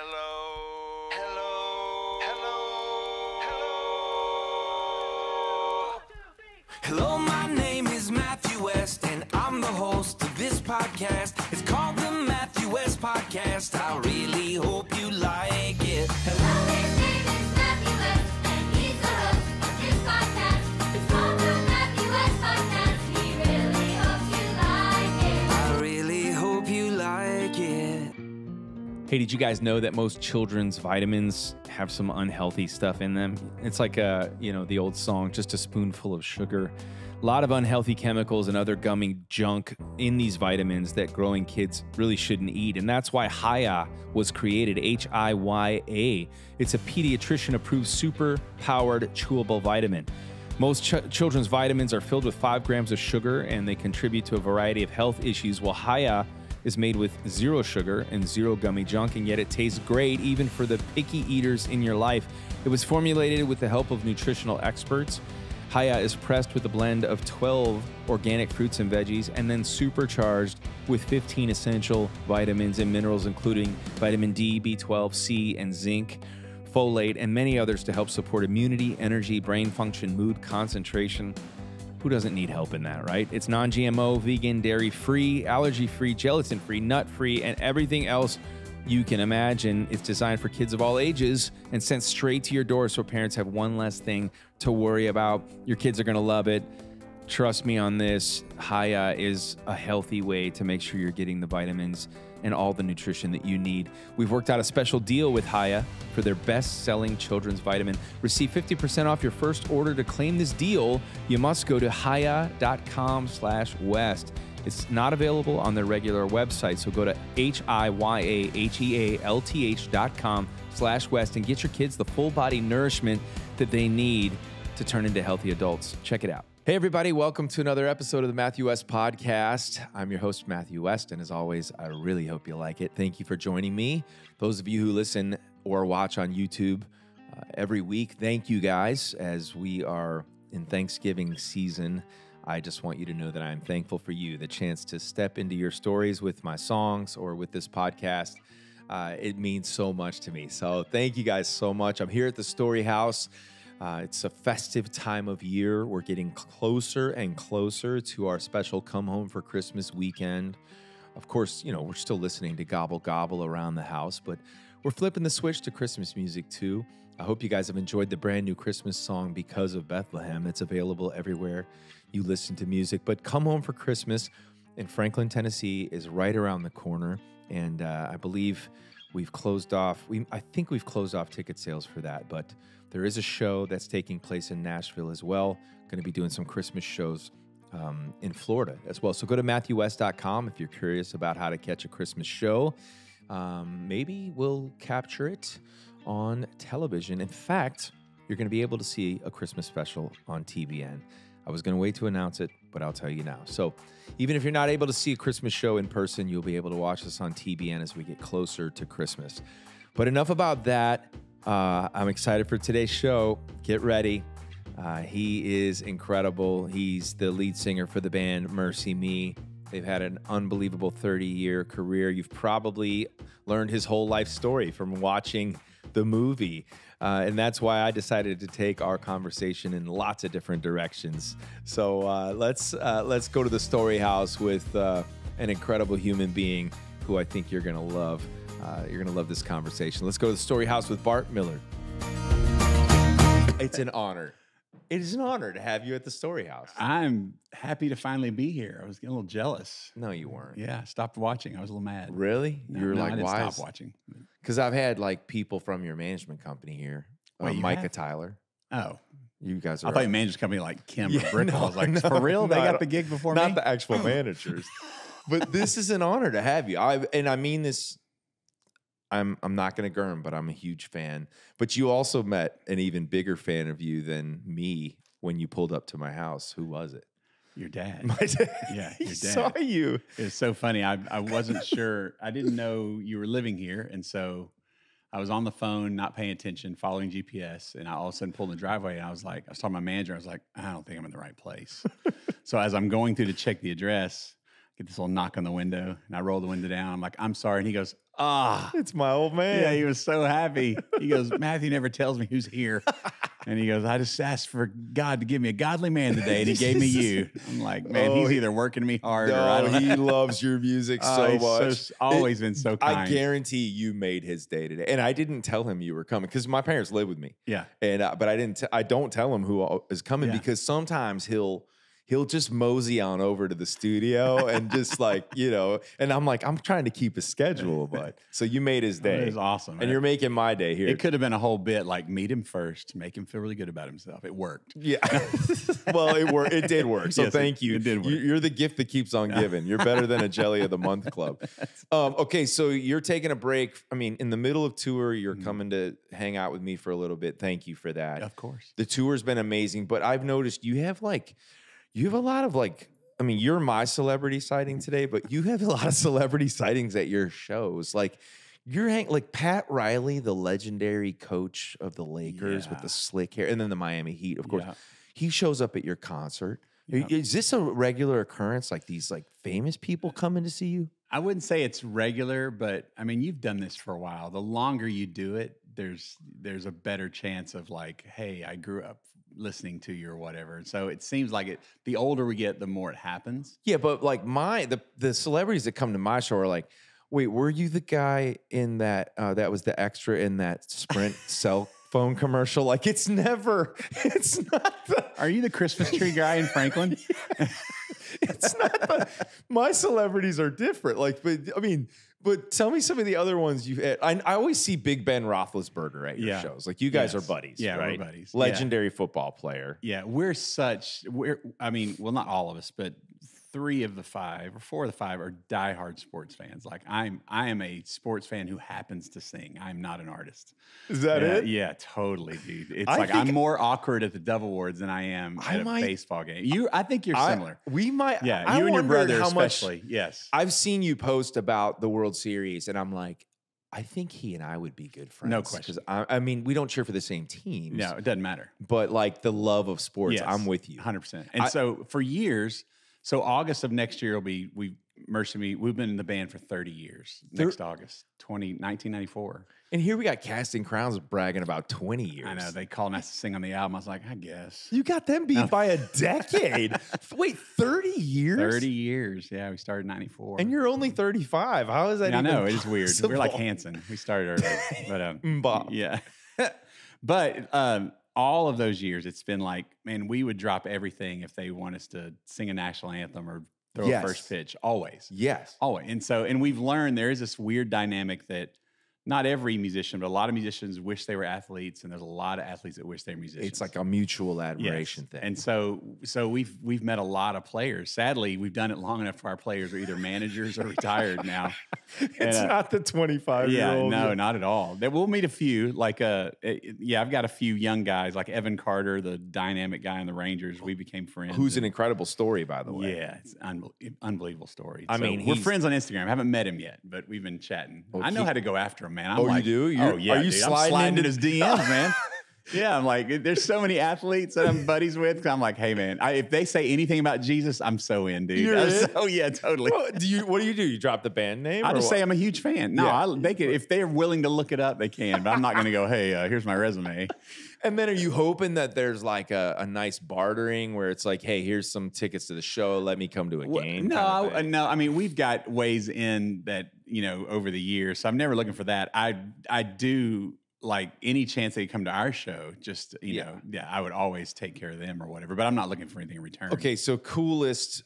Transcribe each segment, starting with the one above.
Hello. Hello. Hello. Hello. Hello, my name is Matthew West, and I'm the host of this podcast. It's called the Matthew West Podcast. I really hope Hey, did you guys know that most children's vitamins have some unhealthy stuff in them? It's like a, you know, the old song, just a spoonful of sugar. A lot of unhealthy chemicals and other gummy junk in these vitamins that growing kids really shouldn't eat. And that's why Hiya was created, H I Y A. It's a pediatrician approved super powered chewable vitamin. Most ch- children's vitamins are filled with five grams of sugar and they contribute to a variety of health issues, while Hiya is made with zero sugar and zero gummy junk, and yet it tastes great even for the picky eaters in your life. It was formulated with the help of nutritional experts. Hiya is pressed with a blend of 12 organic fruits and veggies and then supercharged with 15 essential vitamins and minerals, including vitamin D, B12, C, and zinc folate, and many others to help support immunity, energy, brain function, mood, concentration. Who doesn't need help in that, right? It's non GMO, vegan, dairy free, allergy free, gelatin free, nut free, and everything else you can imagine. It's designed for kids of all ages and sent straight to your door so parents have one less thing to worry about. Your kids are going to love it. Trust me on this. Hiya is a healthy way to make sure you're getting the vitamins and all the nutrition that you need. We've worked out a special deal with Hiya for their best-selling children's vitamin. Receive 50% off your first order. To claim this deal, you must go to haya.com slash west. It's not available on their regular website, so go to H-I-Y-A-H-E-A-L-T-H dot com slash west and get your kids the full body nourishment that they need to turn into healthy adults. Check it out. Hey, everybody, welcome to another episode of the Matthew West Podcast. I'm your host, Matthew West, and as always, I really hope you like it. Thank you for joining me. Those of you who listen or watch on YouTube uh, every week, thank you guys as we are in Thanksgiving season. I just want you to know that I'm thankful for you, the chance to step into your stories with my songs or with this podcast. Uh, it means so much to me. So thank you guys so much. I'm here at the Story House. Uh, it's a festive time of year. We're getting closer and closer to our special Come Home for Christmas weekend. Of course, you know, we're still listening to Gobble Gobble around the house, but we're flipping the switch to Christmas music too. I hope you guys have enjoyed the brand new Christmas song Because of Bethlehem. It's available everywhere you listen to music. But Come Home for Christmas in Franklin, Tennessee is right around the corner. And uh, I believe we've closed off, we, I think we've closed off ticket sales for that. But there is a show that's taking place in Nashville as well. Going to be doing some Christmas shows um, in Florida as well. So go to MatthewWest.com if you're curious about how to catch a Christmas show. Um, maybe we'll capture it on television. In fact, you're going to be able to see a Christmas special on TBN. I was going to wait to announce it, but I'll tell you now. So, even if you're not able to see a Christmas show in person, you'll be able to watch us on TBN as we get closer to Christmas. But enough about that. Uh, I'm excited for today's show. Get ready. Uh, he is incredible. He's the lead singer for the band MercyMe. They've had an unbelievable 30 year career. You've probably learned his whole life story from watching the movie. Uh, and that's why I decided to take our conversation in lots of different directions. So uh, let's uh, let's go to the story house with uh, an incredible human being who I think you're gonna love. Uh, you're gonna love this conversation. Let's go to the story house with Bart Millard. It's an honor. It is an honor to have you at the story house. I'm happy to finally be here. I was getting a little jealous. No, you weren't. Yeah, I stopped watching. I was a little mad. Really? No, you were no, like, I didn't why? stop watching. Because I've had like people from your management company here. Uh, Wait, you Micah have? Tyler. Oh, You guys are. I thought you managed a company like Kim Yeah, or Brick. I was like, no, for real? They no, I got the gig before not me? Not the actual managers. but this is an honor to have you. I and I mean this. I'm I'm not going to gurn, but I'm a huge fan. But you also met an even bigger fan of you than me when you pulled up to my house. Who was it? Your dad. My dad. Yeah, he your saw you. It's so funny. I, I wasn't sure. I didn't know you were living here. And so I was on the phone, not paying attention, following GPS. And I all of a sudden pulled in the driveway and I was like, I was talking to my manager. I was like, I don't think I'm in the right place. so as I'm going through to check the address, get this little knock on the window and I roll the window down. I'm like, I'm sorry. And he goes, Ah, It's my old man. yeah, he was so happy. He goes, Matthew never tells me who's here. And he goes, I just asked for God to give me a godly man today, and he gave me you. I'm like, man, Oh, he's either working me hard or I don't he loves your music Oh, so much. s- always been so kind. I guarantee you made his day today. And I didn't tell him you were coming because my parents live with me. Yeah. And uh, but I didn't. T- I don't tell him who is coming Yeah. because sometimes he'll he'll just mosey on over to the studio and just like you know. And I'm like, I'm trying to keep a schedule, but so you made his day. It was awesome. And you're making my day here. it could have been a whole bit like meet him first, make him feel really good about himself. It worked. Yeah. well, it worked. It did work. So Yes, it- thank you. it did work. You- You're the gift that keeps on giving. You're better than a jelly of the month club. Um, okay, so you're taking a break. I mean, in the middle of tour, you're Mm-hmm. coming to hang out with me for a little bit. Thank you for that. Of course. The tour's been amazing, but I've noticed you have like, you have a lot of like. I mean, you're my celebrity sighting today, but you have a lot of celebrity sightings at your shows. Like, you're hang like Pat Riley, the legendary coach of the Lakers with the slick hair, and then the Miami Heat, of course. Yeah. He shows up at your concert. Are- Is this a regular occurrence? Like these like famous people coming to see you? I wouldn't say it's regular, but I mean, you've done this for a while. The longer you do it, there's there's a better chance of like, hey, I grew up listening to you or whatever. So it seems like it. The older we get, the more it happens. Yeah, but like my the the celebrities that come to my show are like, wait, were you the guy in that uh, that was the extra in that Sprint cell phone commercial? Like it's never, it's not the, Are you the Christmas tree guy in Franklin? it's not the. My celebrities are different. Like, but I mean. But tell me some of the other ones you've had. I, I always see Big Ben Roethlisberger at your Yeah. shows. Like you guys Yes. are buddies, Yeah, right? buddies. Yeah. Legendary football player. Yeah, we're such we're I mean, well not all of us, but three of the five or four of the five are diehard sports fans. Like I'm I am a sports fan who happens to sing. I'm not an artist. Is that yeah, it? Yeah, totally, dude. It's I like I'm more awkward at the Dove Awards than I am I at a baseball game. You I think you're I- similar. we might. yeah, I you and your brother how much- especially. yes. I've seen you post about the World Series, and I'm like, I think he and I would be good friends. No question. Because I, I mean, we don't cheer for the same teams. no, it doesn't matter. but like the love of sports, I'm with you. Hundred percent. And I- so for years, so August of next year will be we MercyMe. We've been in the band for thirty years. Thir- Next August, 20, 1994. And here we got Casting Crowns bragging about 20 years. I know they called asked to sing on the album. I was like, I guess You got them beat by a decade. Wait, 30 years? thirty years. Yeah, we started ninety four. And you're only 35. How is that Yeah, I know it is weird. We're like? Hanson. We started early, but um, yeah. but um, all of those years, it's been like, man, we would drop everything if they want us to sing a national anthem or throw Yes. a first pitch. Always, Yes. always. And so, and we've learned there is this weird dynamic that not every musician, but a lot of musicians wish they were athletes, and there's a lot of athletes that wish they were musicians. It's like a mutual Yes. admiration thing. And so, so we've we've met a lot of players. Sadly, we've done it long enough for our players are either managers or retired now. it's uh, not the 25 year Yeah, old. no, not at all. We'll meet a few. Like, uh, eh, yeah, I've got a few young guys, like Evan Carter, the dynamic guy in the Rangers. We became friends. Who's an incredible story, by the way. yeah, it's unbel- unbelievable story. I So mean, we're friends on Instagram. I haven't met him yet, but we've been chatting. Well, I know he- how to go after him, man. I'm Oh, you do? oh You're- yeah, are you dude. I'm sliding sliding into- his DMs, man? Yeah, I'm like, there's so many athletes that I'm buddies with. I'm like, hey, man, I, if they say anything about Jesus, I'm so in, dude. You're I'm in? so yeah, totally. Well, do you? What do you do? You drop the band name? I just what? say I'm a huge fan. No, Yeah. I, they could if they're willing to look it up, they can. But I'm not going to go. Hey, uh, here's my resume. And then are you hoping that there's like a, a nice bartering where it's like, hey, here's some tickets to the show. Let me come to a Well, game. no, kind of I- no. I mean, we've got ways in that you know over the years. So I'm never looking for that. I I do like any chance they come to our show. Just you Yeah. know, yeah, I would always take care of them or whatever. But I'm not looking for anything in return. Okay, so coolest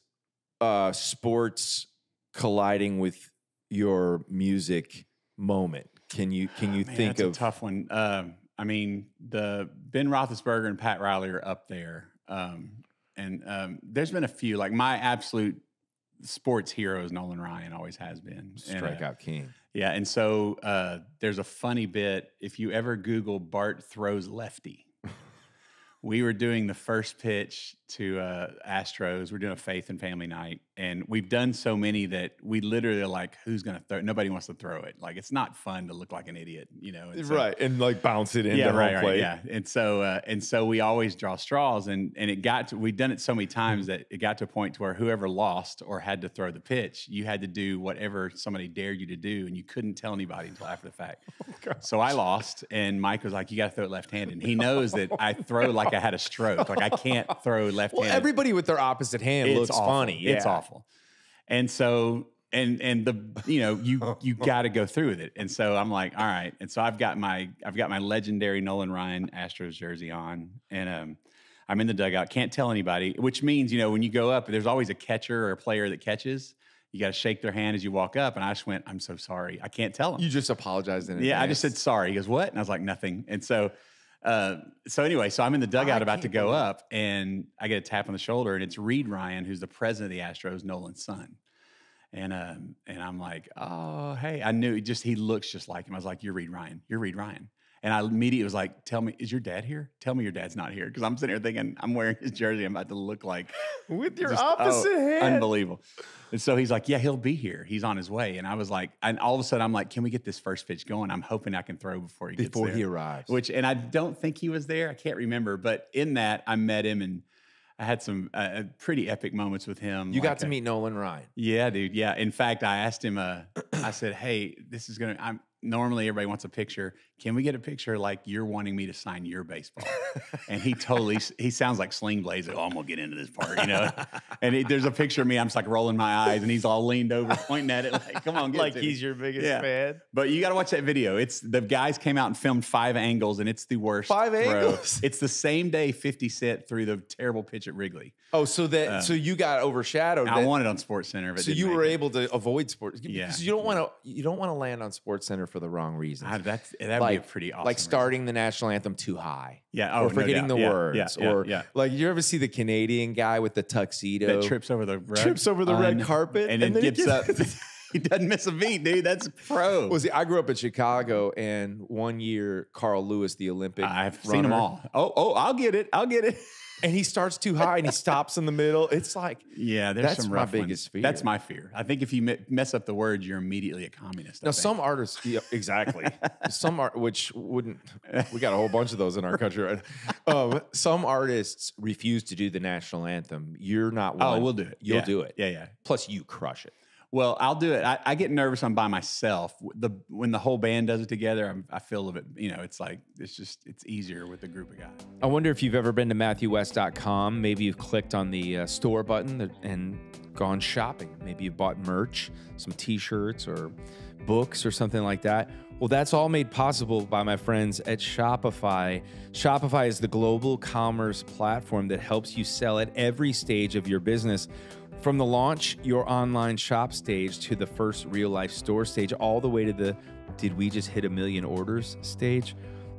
uh, sports colliding with your music moment. Can you can you Man, think that's of a tough one? Um, I mean, the Ben Roethlisberger and Pat Riley are up there, um, and um, there's been a few. Like my absolute sports hero is Nolan Ryan, always has been. Uh, strikeout king? yeah, and so uh, there's a funny bit if you ever Google Bart throws lefty. We were doing the first pitch to uh, Astros. We're doing a faith and family night, and we've done so many that we literally are like, "Who's going to throw?" Nobody wants to throw it. Like it's not fun to look like an idiot, you know. and so- right, and like bounce it into yeah, home right, right, plate. yeah. And so, uh, and so we always draw straws, and and it got to we've done it so many times that it got to a point to where whoever lost or had to throw the pitch, you had to do whatever somebody dared you to do, and you couldn't tell anybody until after the fact. so I lost, and Mike was like, "You got to throw it left-handed." And he knows that I throw like I had a stroke, like I can't throw left-handed. Well, everybody with their opposite hand It's looks awful. funny. It's awful. And so and and the you know you you got to go through with it. And so I'm like, all right. And so I've got my I've got my legendary Nolan Ryan Astros jersey on, and um, I'm in the dugout. Can't tell anybody, which means you know when you go up, there's always a catcher or a player that catches. You got to shake their hand as you walk up. And I just went, I'm so sorry. I can't tell them. You just apologized in Yeah, I just said sorry. He goes, "What?" And I was like, "Nothing." And so, uh, so anyway, so I'm in the dugout I about to go up, and I get a tap on the shoulder, and it's Reid Ryan, who's the president of the Astros, Nolan's son. And um, and I'm like, "Oh, hey!" I knew just he looks just like him. I was like, "You're Reid Ryan. You're Reid Ryan." And I immediately was like, "Tell me, is your dad here? Tell me your dad's not here." Because I'm sitting here thinking I'm wearing his jersey. I'm about to look like with your just- opposite oh, hand. Unbelievable. And so he's like, Yeah, he'll be here. He's on his way. And I was like, and all of a sudden I'm like, Can we get this first pitch going? I'm hoping I can throw before he Before gets he arrives. Which and I don't think he was there. I can't remember. But in that, I met him and I had some uh, pretty epic moments with him. You like, got to uh, meet Nolan Ryan. yeah, dude. Yeah. In fact, I asked him, uh, I said, Hey, this is gonna I'm normally everybody wants a picture. Can we get a picture like you're wanting me to sign your baseball? and he totally he sounds like Sling Blades. Oh, I'm gonna get into this part, you know. and it, there's a picture of me. I'm just like rolling my eyes, and he's all leaned over, pointing at it, like, "Come on, get Like it to me." he's your biggest Yeah. fan. But you got to watch that video. It's the guys came out and filmed five angles, and it's the worst. Five throw. angles? It's the same day 50 Cent threw the terrible pitch at Wrigley. Oh, so that so you got overshadowed. I that- wanted on SportsCenter, but so you were it. able to avoid sports. Yeah. Because you don't want to you don't want to land on SportsCenter for the wrong reasons. Ah, that's that would like be a pretty awesome. like reason. starting the national anthem too high. Yeah, oh, or forgetting doubt. the Yeah, words, yeah, yeah, or yeah. like you ever see the Canadian guy with the tuxedo that trips over the rug, Trips over the red carpet, and, and then then he gets up. he doesn't miss a beat, dude. That's pro. Well, see, I grew up in Chicago, and one year Carl Lewis, the Olympic, I've seen them all. Oh, oh, I'll get it. I'll get it. and he starts too high and he stops in the middle. It's like Yeah, there's That's some my rough ones. biggest fear. That's my fear. I think if you mess up the words, you're immediately a communist. I now think. some artists, yeah, exactly. some art, which wouldn't, we got a whole bunch of those in our country. Right? Um, some artists refuse to do the national anthem. You're not one. Oh, we'll do it. You'll Yeah. do it. Yeah, yeah. Plus, you crush it. Well, I'll do it. I, I get nervous. I'm by myself. The when the whole band does it together, I'm, I feel a bit. You know, it's like it's just it's easier with a group of guys. I wonder if you've ever been to MatthewWest.com. Maybe you've clicked on the uh, store button and gone shopping. Maybe you've bought merch, some t shirts or books or something like that. Well, that's all made possible by my friends at Shopify. Shopify is the global commerce platform that helps you sell at every stage of your business. From the launch your online shop stage to the first real life store stage, all the way to the did we just hit a million orders stage?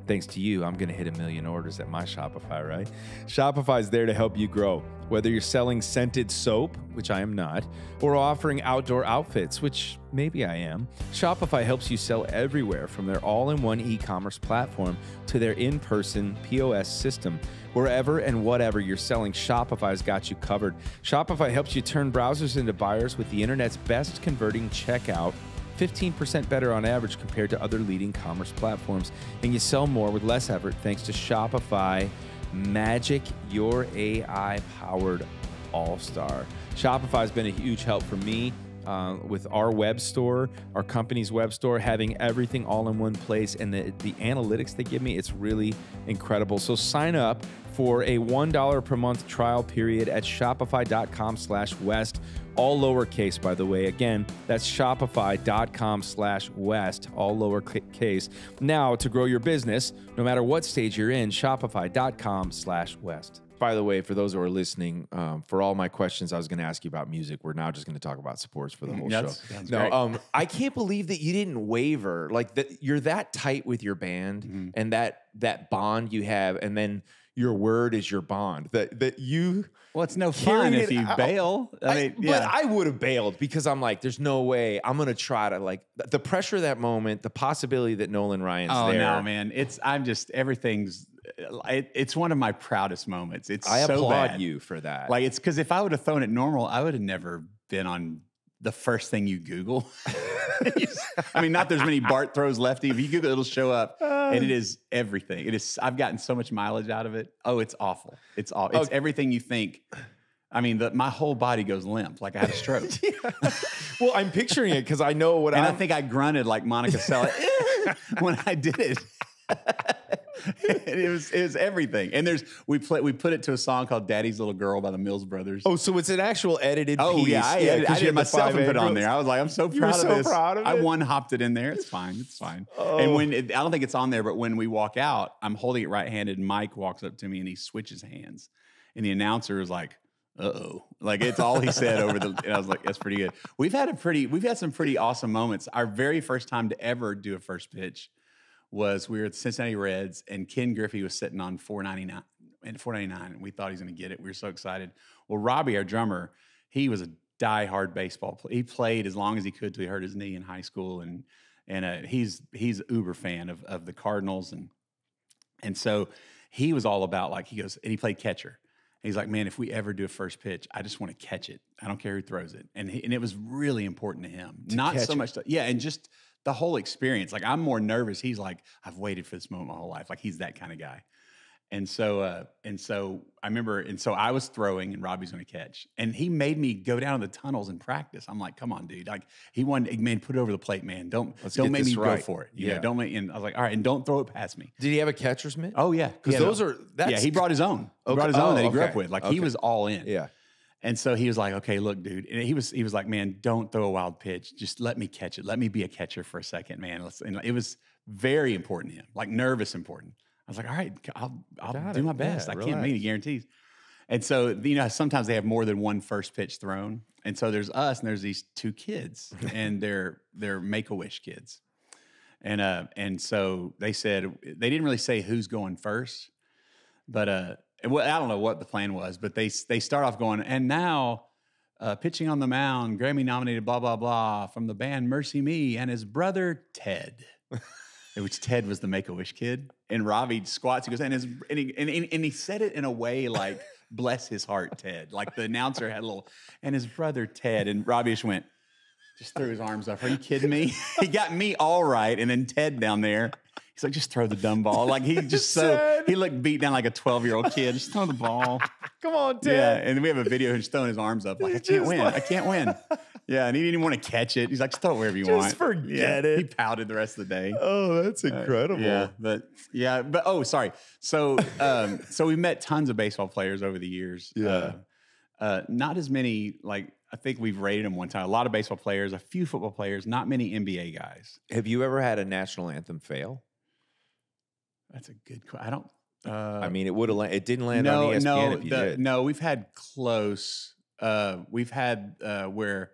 Thanks to you, I'm going to hit a million orders at my Shopify, right? Shopify is there to help you grow. Whether you're selling scented soap, which I am not, or offering outdoor outfits, which maybe I am, Shopify helps you sell everywhere from their all in one e commerce platform to their in person POS system. Wherever and whatever you're selling, Shopify's got you covered. Shopify helps you turn browsers into buyers with the internet's best converting checkout 15% better on average compared to other leading commerce platforms. And you sell more with less effort thanks to Shopify Magic, your AI powered all star. Shopify has been a huge help for me. Uh, with our web store, our company's web store, having everything all in one place and the, the analytics they give me, it's really incredible. So sign up for a $1 per month trial period at shopify.com slash west all lowercase by the way. Again that's shopify.com slash west all lowercase. Now to grow your business no matter what stage you're in shopify.com slash west by the way for those who are listening um, for all my questions i was going to ask you about music we're now just going to talk about sports for the whole That's- show no um, i can't believe that you didn't waver like that you're that tight with your band Mm-hmm. and that that bond you have and then your word is your bond. That that you Well, it's no fun if you out. bail. I, I- mean, but. I would have bailed because I'm like, there's no way I'm gonna try to like the pressure of that moment, the possibility that Nolan Ryan's oh there. no, man! It's I'm just everything's. It, it's one of my proudest moments. It's I so applaud bad. you for that. Like it's because if I would have thrown it normal, I would have never been on the first thing you Google. I mean, not there's many Bart throws lefty. If you Google, it, it'll show up, and it is everything. It is. I've gotten so much mileage out of it. Oh, it's awful. It's all. It's Okay. everything you think. I mean, the, my whole body goes limp, like I had a stroke. well, I'm picturing it because I know what And I'm I think I grunted like Monica Seles when I did it. it was it was everything. And there's we play we put it to a song called "Daddy's Little Girl" by the Mills Brothers. Oh, so it's an actual edited Oh piece. yeah, I, edited, 'cause I you did had it the myself and put it on there. I was like, I'm so proud of so this. proud of I one hopped it in there. It's fine. It's fine. Oh. And when it, I don't think it's on there, but when we walk out, I'm holding it right handed. Mike walks up to me and he switches hands, and the announcer is like. Uh oh! Like it's all he said over the. And I was like, "That's pretty good." We've had a pretty, we've had some pretty awesome moments. Our very first time to ever do a first pitch was we were at the Cincinnati Reds, and Ken Griffey was sitting on 499 and 499, and we thought he was going to get it. We were so excited. Well, Robbie, our drummer, he was a diehard baseball player. He played as long as he could till he hurt his knee in high school, and and uh, he's he's uber fan of of the Cardinals, and and so he was all about like he goes and he played catcher. He's like, man, if we ever do a first pitch, I just want to catch it. I don't care who throws it, and he, and it was really important to him. Not so much, to, yeah, and just the whole experience. Like I'm more nervous. He's like, I've waited for this moment my whole life. Like he's that kind of guy. And so, uh, and so I remember, and so I was throwing, and Robbie's going to catch, and he made me go down the tunnels and practice. I'm like, come on, dude! Like he wanted, man, put it over the plate, man. Don't Let's don't make me right. go for it. You know, Yeah. don't make. And I was like, all right, and don't throw it past me. Did he have a catcher's mitt? Oh yeah, because those no. are that's yeah. He brought his own. He brought his own Oh, that he grew up with. Like Okay. he was all in. yeah. And so he was like, okay, look, dude. And he was he was like, man, don't throw a wild pitch. Just let me catch it. Let me be a catcher for a second, man. Let's, and it was very important to him, like nervous important. I was like, all right, I'll I'll Got do it. my best. Yeah, I can't make any guarantees. And so you know, sometimes they have more than one first pitch thrown. And so there's us, and there's these two kids, and they're they're Make a Wish kids. And uh, and so they said they didn't really say who's going first, but uh, well, I don't know what the plan was, but they they start off going, and now uh, pitching on the mound, Grammy nominated, blah blah blah, from the band MercyMe and his brother Ted, which Ted was the Make a Wish kid, and Robbie squats. He goes, and his and he, and, and, he said it in a way like, bless his heart, Ted. Like the announcer had a little, and his brother Ted, and Robbie just went. Just threw his arms up. Are you kidding me? he got me all right, and then Ted down there. He's like, just throw the dumb ball. Like he just so he looked beat down like a twelve year old kid. Just throw the ball. Come on, Yeah, Ted. and we have a video of him throwing his arms up like I can't win. like- I can't win. Yeah, and he didn't even want to catch it. He's like, just throw it wherever you Just want. Just forget Yeah, it. He pouted the rest of the day. Oh, that's incredible. Yeah, but yeah, but oh, sorry. So, um, so we met tons of baseball players over the years. Yeah. Uh, uh, not as many. Like I think we've rated them one time. A lot of baseball players, a few football players, not many NBA guys. Have you ever had a national anthem fail? That's a good. question. I don't. Uh, I mean, it would have. It didn't land no, on ESPN no, if you the- did. no. We've had close. Uh, we've had uh, where,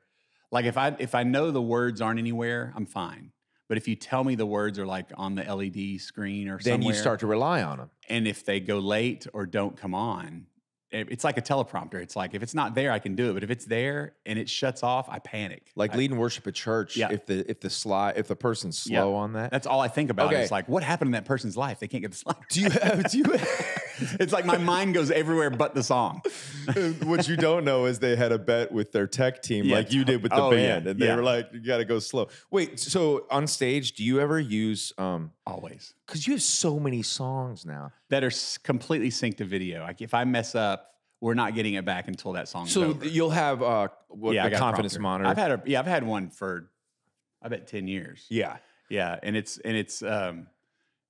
like, if I if I know the words aren't anywhere, I'm fine. But if you tell me the words are like on the LED screen or then somewhere, you start to rely on them. and if they go late or don't come on, it's like a teleprompter. It's like if it's not there, I can do it. But if it's there and it shuts off, I panic. Like I- leading worship at church. Yeah. If the if the slide if the person's Yeah. slow on that. That's all I think about. Okay. It's like what happened in that person's life? They can't get the slide. do you have? Do you? it's like my mind goes everywhere but the song. what you don't know is they had a bet with their tech team, Yeah. like you did with the Oh, yeah. band, and they Yeah. were like, "You got to go slow." Wait, so on stage, do you ever use? um Always. Because you have so many songs now. that are completely synced to video. Like if I mess up, we're not getting it back until that song. So over. you'll have uh what, yeah, I the got a confidence prompter. monitor. I've had a yeah, I've had one for I bet ten years. yeah. Yeah, and it's and it's um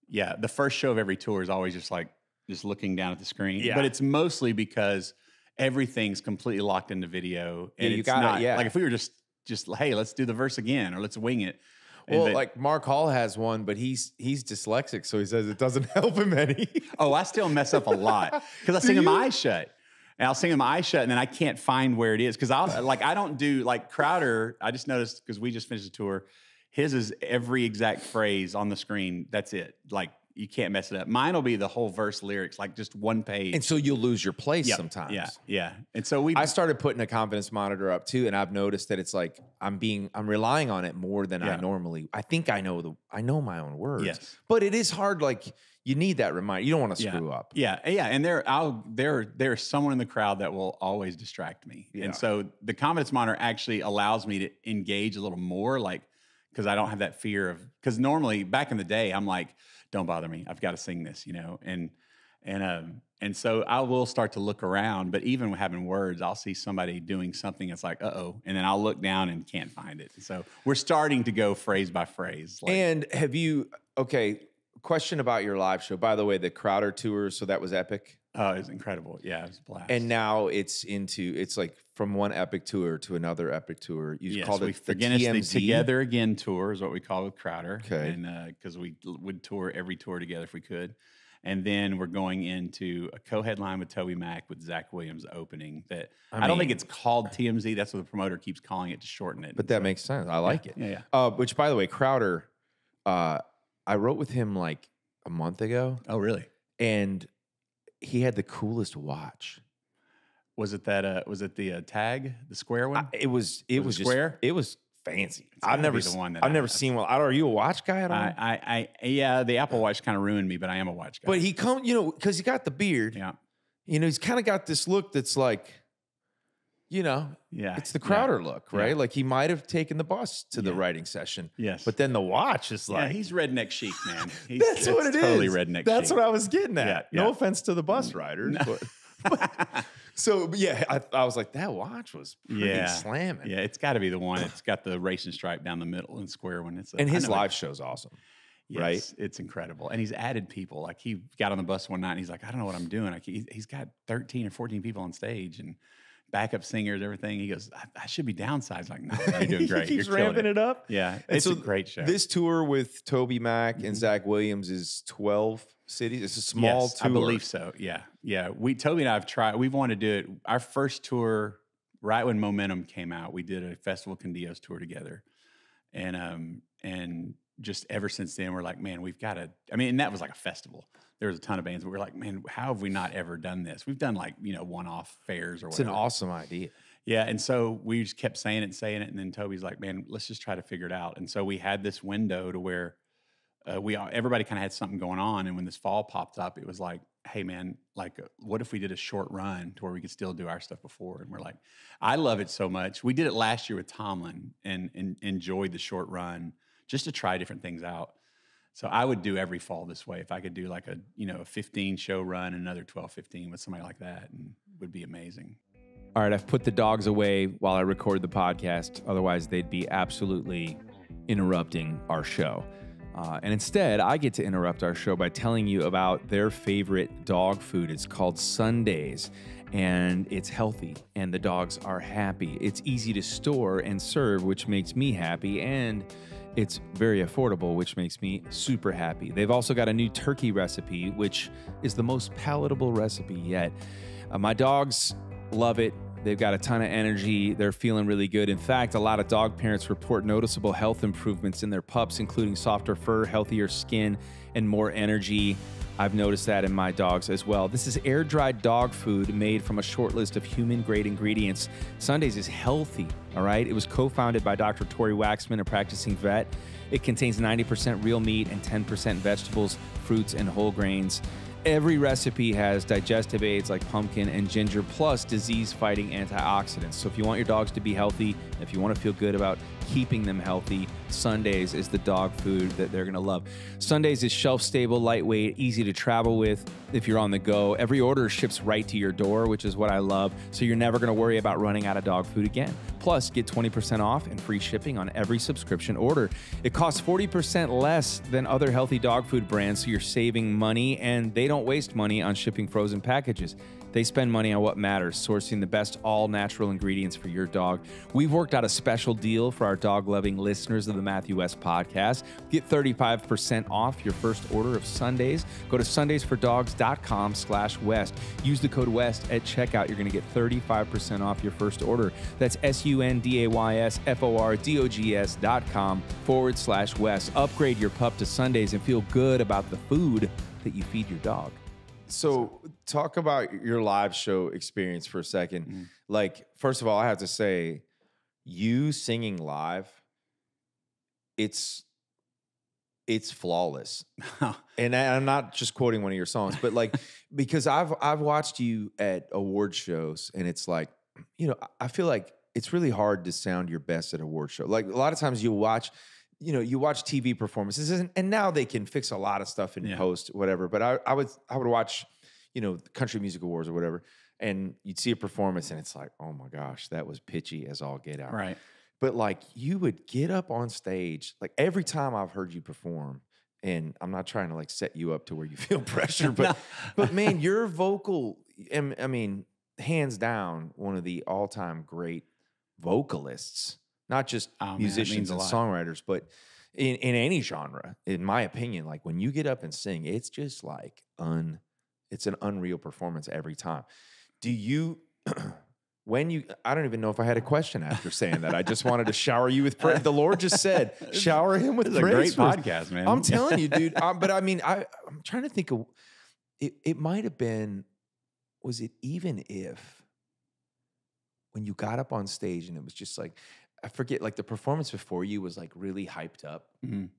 yeah, the first show of every tour is always just like just looking down at the screen. Yeah. But it's mostly because everything's completely locked into video. Yeah, And you it's gotta- not yeah. like if we were just just hey, let's do the verse again or let's wing it. Well, but- like Mark Hall has one, but he's he's dyslexic, so he says it doesn't help him any. Oh, I still mess up a lot because I sing them eyes shut. And I'll sing them eyes shut, and then I can't find where it is because I'll like I don't do like Crowder. I just noticed because we just finished the tour. His is every exact phrase on the screen. That's it. Like you can't mess it up. Mine will be the whole verse lyrics, like just one page. And so you'll lose your place Yeah, sometimes. Yeah, yeah. And so we I started putting a confidence monitor up too, and I've noticed that it's like I'm being I'm relying on it more than I normally. I think I know the I know my own words. Yes. But it is hard. Like you need that reminder. You don't want to yeah. screw up. Yeah, yeah, and there, I'll there there's someone in the crowd that will always distract me, Yeah. and so the confidence monitor actually allows me to engage a little more, like because I don't have that fear of because normally back in the day I'm like, don't bother me, I've got to sing this, you know, and and um and so I will start to look around, but even having words, I'll see somebody doing something that's like, uh oh, and then I'll look down and can't find it. So we're starting to go phrase by phrase. Like, And have you okay? Question about your live show. By the way, the Crowder tour. So that was epic. Oh, it's incredible. Yeah, it was a blast. And now it's into it's like from one epic tour to another epic tour. You Yes, called it the the TMZ. Together Again tour is what we call it with Crowder. Okay. And because we would tour every tour together if we could. And then we're going into a co-headline with TobyMac with Zach Williams opening that I I, don't think it's called TMZ. That's what the promoter keeps calling it to shorten it. But that makes sense. I like it. yeah, yeah. Uh, which, by the way, Crowder, uh, I wrote with him like a month ago, Oh, really? and he had the coolest watch. Was it that? Uh, was it the uh, tag, the square one? I- it was it Was was, it just, square? It was fancy. I've never the one that I've I never have. seen one. I don't. Are you a watch guy? at don't. I. I, I, yeah, the Apple Watch kind of ruined me, but I am a watch guy. but he come, you know, because he got the beard. yeah, You know, he's kind of got this look that's like, you know, yeah, it's the yeah. Crowder look, right? Yeah. Like he might have taken the bus to the writing session. Yes, But then the watch is yeah, like he's redneck chic, man. He's, That's what it is. totally redneck. That's chic. what I was getting at. Yeah, No offense to the bus riders, but, but- so yeah, I, I was like, that watch was pretty Yeah. slamming. Yeah, it's got to be the one. It's got the racing stripe down the middle and square one. It's a, And his know it- live show's awesome. right? yes, It's incredible, and he's added people. Like he got on the bus one night, and he's like, "I don't know what I'm doing." Like he, he's got 13 or 14 people on stage and backup singers, everything. He goes, "I, I should be downsized." Like, no, you're doing great. he keeps you're killing ramping it. up. Yeah, And it's so a great show. This tour with TobyMac Mm-hmm. and Zach Williams is 12 cities. It's a small yes, tour. I believe so. Yeah, yeah. We Toby and I have tried. We've wanted to do it. Our first tour, right when Momentum came out, we did a Festival Con Dios tour together, and um and just ever since then, we're like, man, we've got to. I mean, and that was like a festival. There was a ton of bands, but we're like, man, how have we not ever done this? We've done like you know one-off fairs or It's an awesome idea. Yeah, and so we just kept saying it and saying it, and then Toby's like, "Man, let's just try to figure it out." And so we had this window to where uh, we all, everybody kind of had something going on, and when this fall popped up, it was like, "Hey, man, like, uh, what if we did a short run to where we could still do our stuff before?" And we're like, "I love it so much." We did it last year with Tomlin, and, and enjoyed the short run just to try different things out. So I would do every fall this way if I could do like a you know a 15 show run, another 12, 15 with somebody like that, and would be amazing. All right, I've put the dogs away while I record the podcast. Otherwise, they'd be absolutely interrupting our show. Uh, and instead, I get to interrupt our show by telling you about their favorite dog food. It's called Sundays, and it's healthy, and the dogs are happy. It's easy to store and serve, which makes me happy, and it's very affordable, which makes me super happy. They've also got a new turkey recipe, which is the most palatable recipe yet. Uh, my dogs love it. They've got a ton of energy. They're feeling really good. In fact, a lot of dog parents report noticeable health improvements in their pups, including softer fur, healthier skin, and more energy. I've noticed that in my dogs as well. This is air dried dog food made from a short list of human grade ingredients. Sundays is healthy, all right? It was co founded by Dr. Tori Waxman, a practicing vet. It contains 90% real meat and 10% vegetables, fruits, and whole grains. Every recipe has digestive aids like pumpkin and ginger, plus disease fighting antioxidants. So, if you want your dogs to be healthy, if you want to feel good about keeping them healthy, Sundays is the dog food that they're going to love. Sundays is shelf stable, lightweight, easy to travel with if you're on the go. Every order ships right to your door, which is what I love. So, you're never going to worry about running out of dog food again. Plus, get 20% off and free shipping on every subscription order. It costs 40% less than other healthy dog food brands, so you're saving money and they don't waste money on shipping frozen packages. They spend money on what matters, sourcing the best all natural ingredients for your dog. We've worked out a special deal for our dog loving listeners of the Matthew West podcast. Get 35% off your first order of Sundays. Go to sundaysfordogs.com slash West. Use the code West at checkout. You're going to get 35% off your first order. That's S U N D A Y S F O R D O G S dot com forward slash West. Upgrade your pup to Sundays and feel good about the food that you feed your dog. So, talk about your live show experience for a 2nd Mm-hmm. Like, first of all, I have to say, you singing live, it's it's flawless. And I- I'm not just quoting one of your songs, but like because I've I've watched you at award shows, and it's like, you know, I- I feel like it's really hard to sound your best at a award show. Like a lot of times you watch, you know, you watch TV performances, and, and now they can fix a lot of stuff in Yeah. post, whatever. But I, I would I would watch, you know, country music awards or whatever, and you'd see a performance, and it's like, oh my gosh, that was pitchy as all get out. right. But like you would get up on stage, like every time I've heard you perform, and I'm not trying to like set you up to where you feel pressure, but but man, your vocal, I mean, hands down, one of the all-time great vocalists, not just Oh, musicians means a and songwriters, but in, in any genre, in my opinion, like when you get up and sing, it's just like un it's an unreal performance every time. Do you when you I don't even know if I had a question after saying that. I just wanted to shower you with praise. The Lord just said, shower him with is a praise. great podcast, man. I'm telling you, dude. Um, but I mean, I I'm trying to think of it. It might have been. Was it even if when you got up on stage and it was just like I forget, like the performance before you was like really hyped up. Mhm.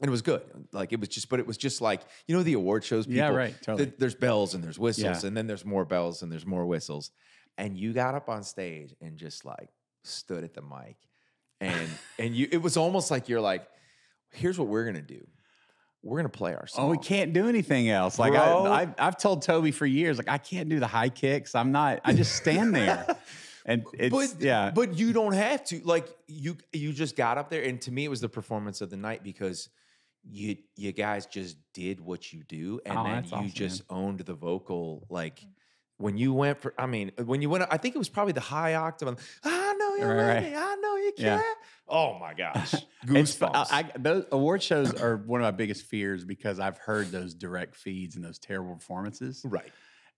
And it was good. Like it was just, but it was just like, you know, the award shows. People, Yeah, right, th- totally. there's bells and there's whistles, Yeah. and then there's more bells and there's more whistles. And you got up on stage and just like stood at the mic. And and you it was almost like you're like, here's what we're gonna do. We're gonna play our song. Oh, we can't do anything else. Like Bro. I, I, I've told Toby for years, like I can't do the high kicks. I'm not. I just stand there, and it's but yeah. but you don't have to. Like you you just got up there, and to me, it was the performance of the night because you you guys just did what you do, and Oh, then you awesome, just owned the vocal. Like when you went for, I mean, when you went, I think it was probably the high octave. I know you Right, love right. I know you Yeah. care. Oh my gosh, goosebumps. I, I- those award shows are one of my biggest fears because I've heard those direct feeds and those terrible performances. right.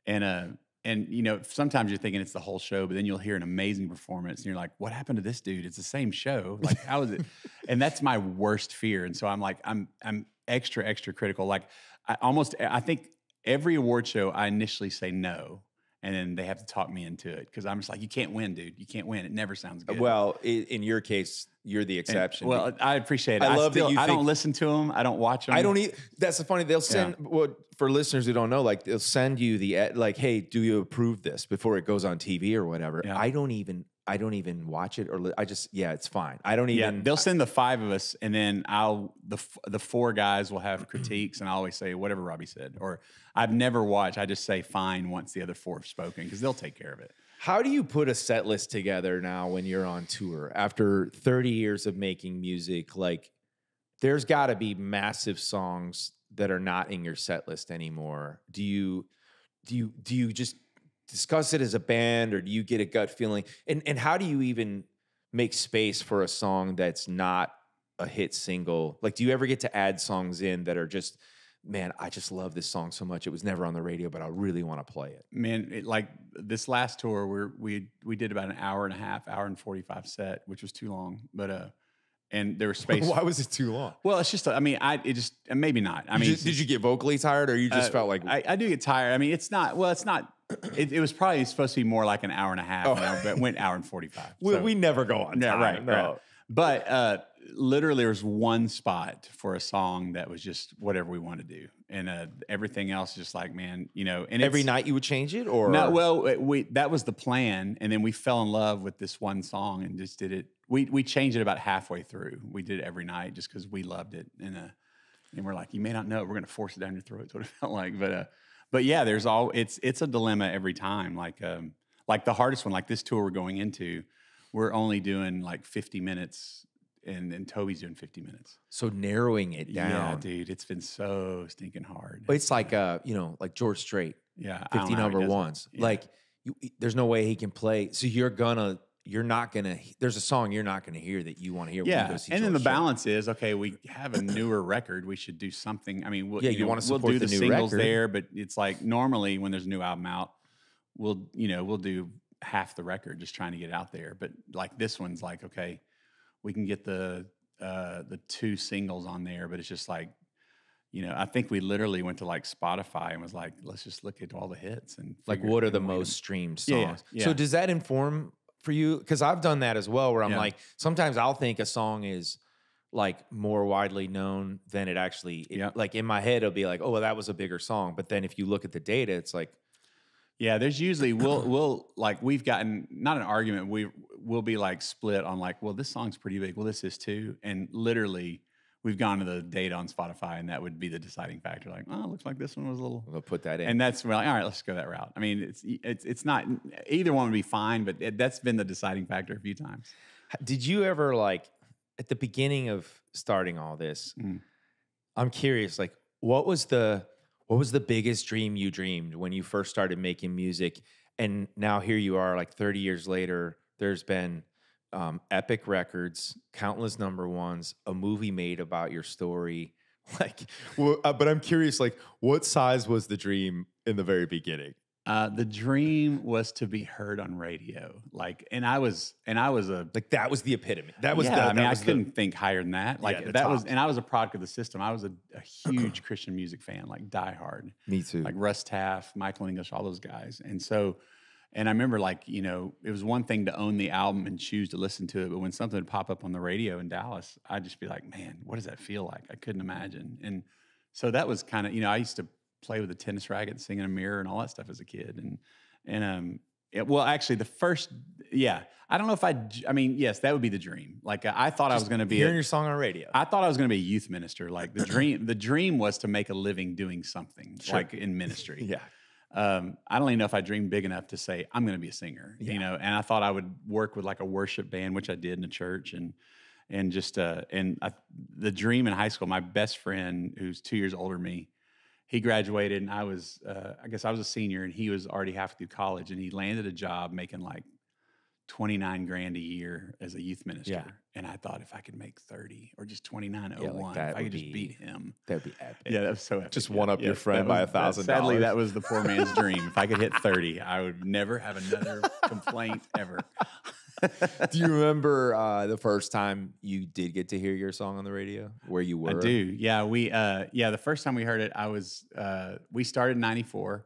And uh, and you know, sometimes you're thinking it's the whole show, but then you'll hear an amazing performance, and you're like, "What happened to this dude? It's the same show. Like, how is it?" and that's my worst fear. And so I'm like, I'm I'm extra extra critical. Like, I almost I think every award show I initially say no. And then they have to talk me into it because I'm just like, you can't win, dude. You can't win. It never sounds good. Well, in your case, you're the And- exception. Well, I appreciate it. I I, love that you I don't listen to them. I don't watch them. I don't e That's the funny. They'll send what for listeners who don't know. Like they'll send you the like, hey, do you approve this before it goes on TV or whatever? Yeah. I don't even. I don't even watch it or li- I just yeah, it's fine. I don't Yeah, even. they'll send the five of us, and then I'll the f- the four guys will have critiques, and I always say whatever Robbie said. Or I've never watched. I just say fine once the other four have spoken because they'll take care of it. How do you put a set list together now when you're on tour after 30 years of making music? Like, there's got to be massive songs that are not in your set list anymore. Do you do you do you just discuss it as a band, or do you get a gut feeling? And and how do you even make space for a song that's not a hit single? Like, do you ever get to add songs in that are just Man, I just love this song so much. It was never on the radio, but I really want to play it. Man, it, like this last tour, we we we did about an hour and a half, hour and forty five set, which was too long. But uh, and there was space. Why was it too long? Well, it's just. I mean, I it just uh, maybe not. I I mean, mean, did you get vocally tired, or you just Uh, felt like I, I do get tired. I mean, it's not. Well, it's not. It, it was probably supposed to be more like an hour and a half, Oh. you know, but went hour and forty five. we, we never go on yeah, time. right, no. right. But uh, literally, there was one spot for a song that was just whatever we want to do, and uh, everything else just like, man, you know. And Every night you would change it, or No, well, it- we that was the plan, and then we fell in love with this one song and just did it. We we changed it about halfway through. We did it every night just because we loved it, and uh, and we're like, you may not know, we're gonna force it down your throat. That's what it felt like, but uh, but yeah, there's all it's it's a dilemma every time. Like um, like the hardest one, like this tour we're going into, we're only doing like 50 minutes, and and Toby's doing 50 minutes. so narrowing it down. Yeah, dude, it's been so stinking hard. But it's like uh, you know, like George Strait. Yeah, 50 know how he number ones. Yeah. Like, you, there's no way he can play. So you're gonna, you're not gonna. There's a song you're not gonna hear that you want to hear. when you yeah, go see and then the balance is okay. We have a newer record. We should do something. I mean, we'll, Yeah, you know, wanna we'll do the the, new singles record. there, but it's like normally when there's a new album out, we'll you know we'll do half the record just trying to get out there. But like this one's like okay, we can get the uh, the two singles on there, but it's just like you know I think we literally went to like Spotify and was like let's just look at all the hits and like what are the them. most streamed Yeah, yeah, songs so does that inform for you because i've done that as well where i'm Yeah. like sometimes i'll think a song is like more widely known than it actually it- Yeah. like in my head it'll be like oh well that was a bigger song but then if you look at the data it's like Yeah, there's usually we'll we'll like we've gotten not an argument. We we'll be like split on like, well, this song's pretty big. Well, this is too, and literally we've gone to the data on Spotify, and that would be the deciding factor. Like, oh, it looks like this one was a little, we'll put that in and that's we're like, all right, let's go that route. I mean, it's it's it's not either one would be fine, but it, that's been the deciding factor a few times. did you ever like at the beginning of starting all this Mm. i'm curious like what was the what was the biggest dream you dreamed when you first started making music and now here you are like 30 years later there's been um, epic records countless number ones a movie made about your story. Like well, uh, but i'm curious like what size was the dream in the very beginning? Uh, the dream was to be heard on radio, like, and I was and I was a like that was the epitome. That was yeah, the, I mean, I was the- couldn't think higher than that. Like the that was, and I was a product of the system. I was a, a huge Christian music fan, like diehard, me too. Like Russ Taff, Michael English, all those guys. And so, and I remember, like you know, it was one thing to own the album and choose to listen to it, but when something would pop up on the radio in Dallas, I'd just be like, man, what does that feel like? I couldn't imagine. And so that was kind of, you know, I used to play with a tennis racket, sing in a mirror, and all that stuff as a kid, and and um. it- well, actually, the first, yeah, I don't know if I. I mean, yes, that would be the dream. Like I thought I was going to be. hearing A, your song on radio I thought I was going to be a youth minister. Like the dream, the dream was to make a living doing something, Sure. like in ministry. yeah Um, I don't even know if I dreamed big enough to say I'm going to be a singer. Yeah. You know, and I thought I would work with like a worship band, which I did in a church, and and just uh, and I, the dream in high school. My best friend, who's two years older than me, he graduated, and I was, uh, I guess I was a senior, and he was already half through college, and he landed a job making like 29 grand a year as a youth minister. And I thought if I could make 30 or just 2901, that if I could just beat him. that would be epic Yeah, that was so epic. Just one up your friend by a $1,000. Sadly, that was the poor man's dream. If I could hit 30, I would never have another complaint ever. Do you remember uh, the first time you did get to hear your song on the radio? Where you were? I do. Yeah, we uh yeah, the first time we heard it, I was uh we started in 94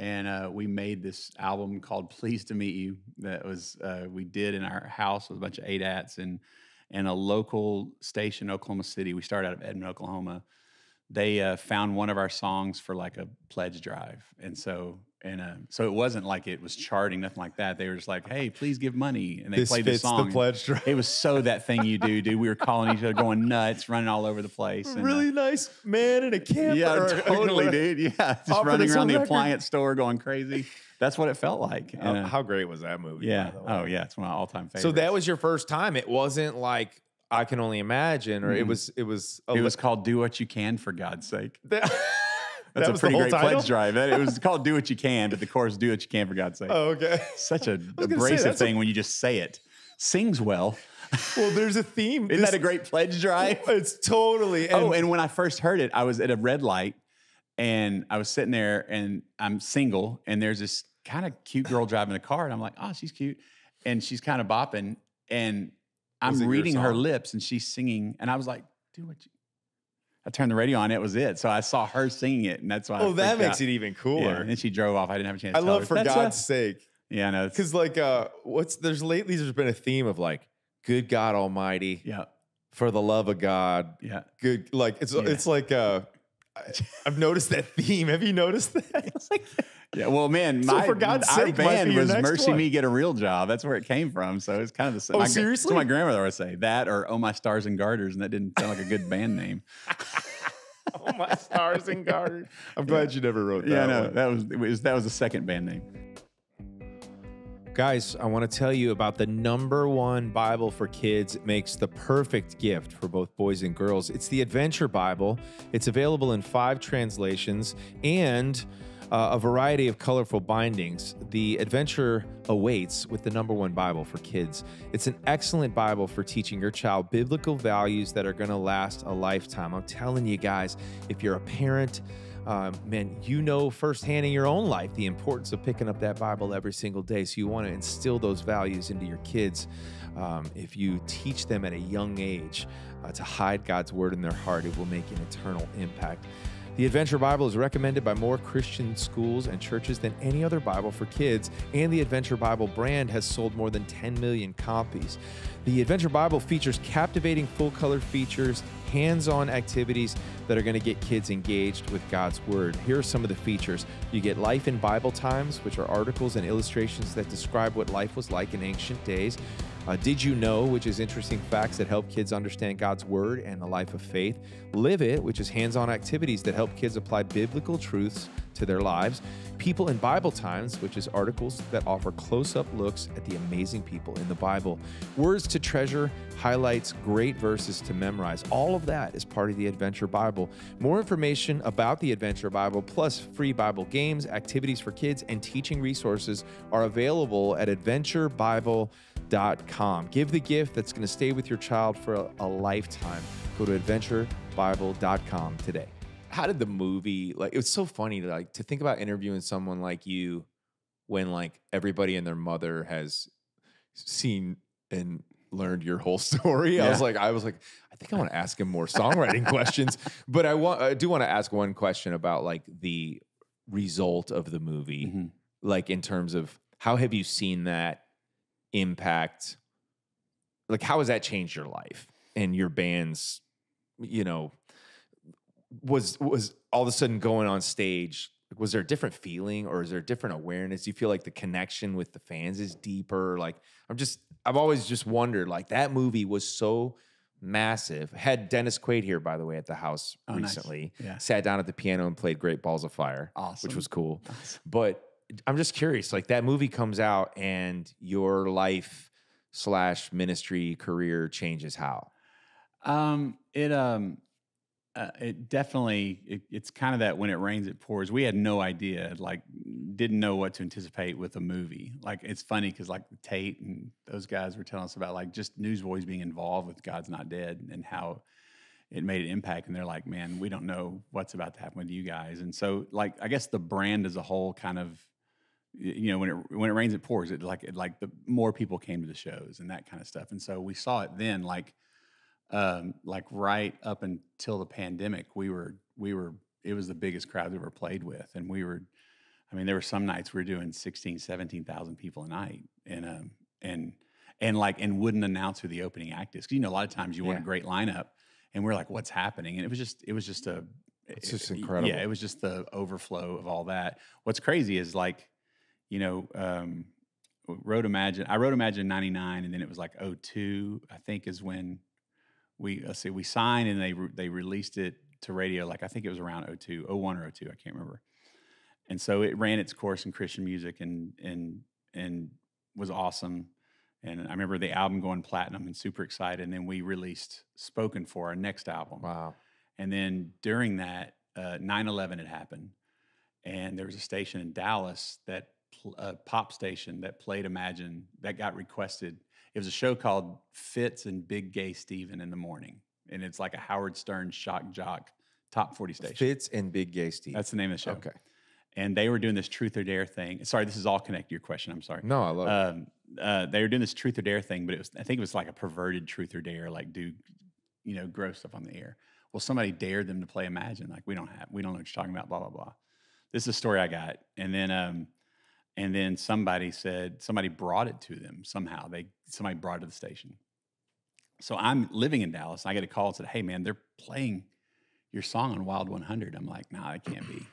and uh we made this album called Pleased to Meet You that was uh we did in our house with a bunch of ADATs and and a local station Oklahoma City. We started out of Edmond, Oklahoma. They uh, found one of our songs for like a pledge drive, and so and uh, so it wasn't like it was charting, nothing like that. They were just like, "Hey, please give money," and they This played the fits the song. pledge drive. It was so that thing you do, dude. We were calling each other, going nuts, running all over the place. and, uh, Really nice man in a camper. yeah, or- totally, dude. Yeah, just running around the record. appliance store, going crazy. That's what it felt like. How, And, uh, how great was that movie? yeah. by the way? Oh, yeah. It's one of my all-time favorites. So that was your first time. It wasn't like I can only imagine, or it Mhm. was. It was. A It li- was called "Do What You Can" for God's sake. that, That's that a pretty great title? pledge drive. It was called "Do What You Can," but the chorus "Do What You Can" for God's sake. Oh, okay. Such a was gonna say, abrasive a- thing when you just say it. Sings well. well, there's a theme. Isn't This- that a great pledge drive? It's totally. oh, and when I first heard it, I was at a red light and I was sitting there and I'm single and there's this kind of cute girl driving a car and I'm like, oh, she's cute. And she's kind of bopping and I'm Was it your reading her lips and she's singing and I was like, do what you. I turned the radio on. It was it. So I saw her singing it, and that's why. I oh, that makes out. it even Yeah, cooler. and then she drove off. I didn't have a chance. I to tell love her, for "That's a-" God's sake. Yeah, no, it's, Because like uh what's there's lately there's been a theme of like good God Almighty yeah, for the love of God. yeah. Good like it's Yeah. it's like uh I- I've noticed that theme. Have you noticed that? It's like Yeah, well, man, So my for God's our sake, band was "Mercy one. Me, Get a Real Job." That's where it came from. So it's kind of the same. Oh, my, That's seriously? what my grandmother would say that, or "Oh My Stars and Garters," and that didn't sound like a good band name. oh my stars and garters. I'm glad you never wrote that. yeah, no, one. that was, it was that was the second band name. Guys, I want to tell you about the number one Bible for kids. It makes the perfect gift for both boys and girls. It's the Adventure Bible. It's available in five translations and uh, a variety of colorful bindings. The adventure awaits with the number one Bible for kids. It's an excellent Bible for teaching your child biblical values that are going to last a lifetime. I'm telling you guys, if you're a parent, um, man, you know firsthand in your own life the importance of picking up that Bible every single day. So you want to instill those values into your kids. Um, if you teach them at a young age uh, to hide God's word in their heart, it will make an eternal impact. The Adventure Bible is recommended by more Christian schools and churches than any other Bible for kids, and the Adventure Bible brand has sold more than 10 million copies. The Adventure Bible features captivating full color features, hands on activities that are going to get kids engaged with God's Word. Here are some of the features you get Life in Bible Times, which are articles and illustrations that describe what life was like in ancient days. Uh, Did You Know, which is interesting facts that help kids understand God's Word and the life of faith. Live It, which is hands on activities that help kids apply biblical truths to their lives. People in Bible Times, which is articles that offer close up looks at the amazing people in the Bible. Words to Treasure highlights great verses to memorize. All of that is part of the Adventure Bible. More information about the Adventure Bible, plus free Bible games, activities for kids, and teaching resources are available at adventurebible.com. Give the gift that's going to stay with your child for a, a lifetime. Go to adventurebible.com today. How did the movie like it was so funny to like to think about interviewing someone like you when like everybody and their mother has seen and learned your whole story. I was like, I was like, I think I want to ask him more songwriting questions, but I want, I do want to ask one question about like the result of the movie, Mhm. like in terms of how have you seen that impact? Like, how has that changed your life and your band's, you know, was was all of a sudden going on stage was there a different feeling or is there a different awareness do you feel like the connection with the fans is deeper like i'm just i've always just wondered like that movie was so massive had dennis quaid here by the way at the house Oh, nice. recently Yeah. sat down at the piano and played great balls of fire awesome. which was cool but i'm just curious like that movie comes out and your life slash ministry career changes how Um, it um, uh, it definitely it, it's kind of that when it rains it pours. We had no idea, like didn't know what to anticipate with a movie. Like it's funny because like Tait and those guys were telling us about like just newsboys being involved with God's Not Dead and how it made an impact. And they're like, man, we don't know what's about to happen with you guys. And so like I guess the brand as a whole kind of you know when it when it rains it pours. It like it like the more people came to the shows and that kind of stuff. And so we saw it then like um like right up until the pandemic we were we were it was the biggest crowd we ever played with. And we were i mean there were some nights we were doing 16 17,000 people a night. And um and and like and wouldn't announce who the opening act is. 'Cause, you know a lot of times you want a great lineup and we're like what's happening? And it was just it was just a It's just incredible. yeah it was just the overflow of all that. What's crazy is like you know, um, wrote Imagine. I wrote Imagine in '99, and then it was like '02. I think is when we let's see, we signed and they re- they released it to radio. Like I think it was around 02, 01 or 02. I can't remember. And so it ran its course in Christian music and and and was awesome. And I remember the album going platinum and super excited. And then we released Spoken for our next album. wow And then during that, uh, 9/11 had happened, and there was a station in Dallas that a pop station that played Imagine that got requested. It was a show called Fitz and Big Gay Steven in the morning, and it's like a Howard Stern shock jock top 40 station. fitz and big gay Steven. That's the name of the show. okay And they were doing this Truth or Dare thing. Sorry, this is all connected to your question. I'm sorry no i love it um, uh, they were doing this truth or dare thing, but it was I think it was like a perverted truth or dare, like do you know gross stuff on the air. Well, somebody dared them to play Imagine, like we don't have, we don't know what you're talking about, blah blah blah. This is a story I got, and then um, and then somebody said somebody brought it to them somehow. They somebody brought it to the station. So I'm living in Dallas. I get a call and said, "Hey man, they're playing your song on Wild 100." I'm like, "Nah, that can't be."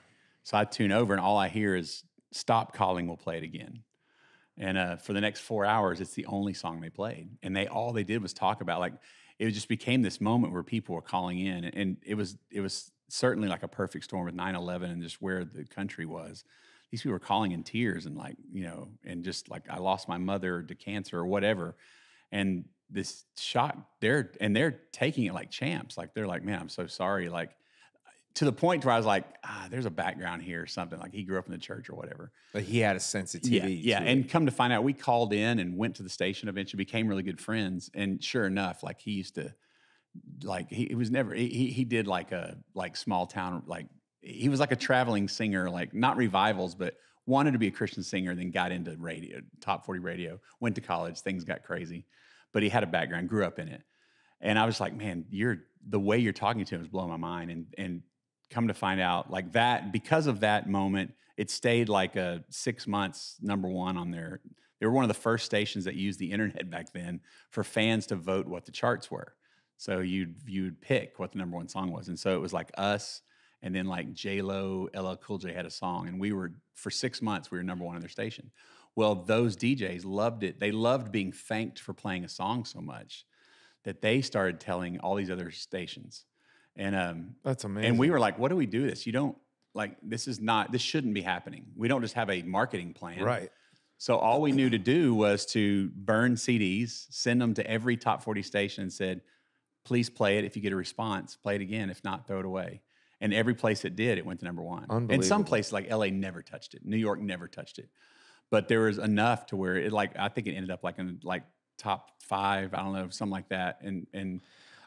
So I tune over, and all I hear is "Stop calling, we'll play it again." And uh, for the next four hours, it's the only song they played. And they all they did was talk about like it just became this moment where people were calling in, and it was it was certainly like a perfect storm with 9-11 and just where the country was. These people were calling in tears and like you know, and just like I lost my mother to cancer or whatever, and this shock they're and they're taking it like champs. Like they're like, man, I'm so sorry. Like to the point where I was like, ah, there's a background here or something. Like he grew up in the church or whatever. But he had a sensitivity. Yeah, yeah. And come to find out, we called in and went to the station. Eventually, became really good friends. And sure enough, like he used to, like he, was never he he he did like a like small town like he was like a traveling singer, like not revivals, but wanted to be a Christian singer. Then got into radio, top forty radio. Went to college. Things got crazy, but he had a background. Grew up in it. And I was like, man, you're the way you're talking to him is blowing my mind. And and come to find out, like that, because of that moment, it stayed like a six months number one on their. They were one of the first stations that used the internet back then for fans to vote what the charts were. So you'd you'd pick what the number one song was, and so it was like us, and then like J Lo, LL Cool J had a song, and we were for six months we were number one on their station. Well, those DJs loved it. They loved being thanked for playing a song so much that they started telling all these other stations. And um, That's amazing. and we were like, "What do we do this? You don't like this is not this shouldn't be happening. We don't just have a marketing plan, right. So all we knew to do was to burn CDs, send them to every top 40 station and said, please play it. If you get a response, play it again. If not, throw it away. And every place it did, it went to number one. And some places like LA never touched it. New York never touched it. But there was enough to where it like I think it ended up like in like top five, I don't know, something like that. And and